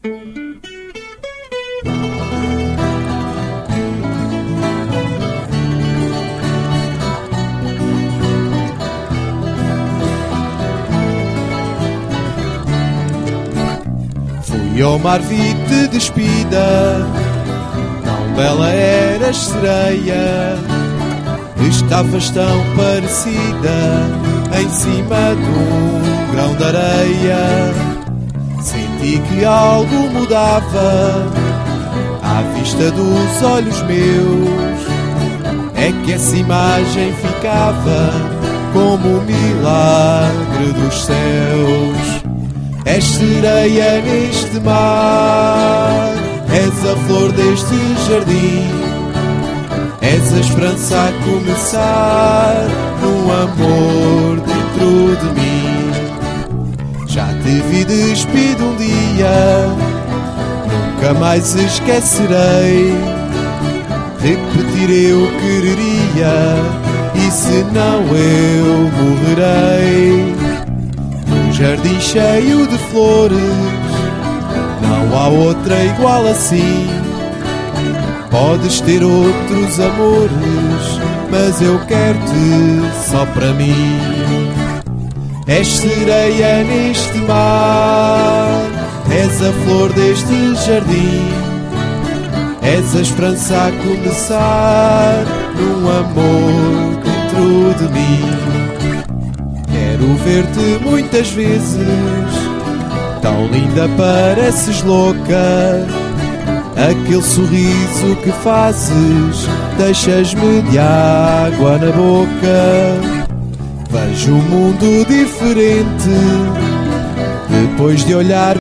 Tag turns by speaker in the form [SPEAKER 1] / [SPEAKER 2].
[SPEAKER 1] Fui ao mar vi-te despida, tão bela eras sereia. Estavas tão parecida em cima de um grão de areia. Senti que algo mudava à vista dos olhos meus. É que essa imagem ficava como um milagre dos céus. És sereia neste mar, és a flor deste jardim, és a esperança a começar num amor dentro de mim. Já te vi despido um dia, nunca mais esquecerei. Repetirei o que quereria, e se não eu morrerei jardim cheio de flores, não há outra igual assim. Podes ter outros amores, mas eu quero-te só para mim. És sereia neste mar, és a flor deste jardim, és a esperança a começar num amor dentro de mim. Quero ver-te muitas vezes, tão linda pareces louca. Aquele sorriso que fazes, deixas-me de água na boca. Vejo um mundo diferente, depois de olhar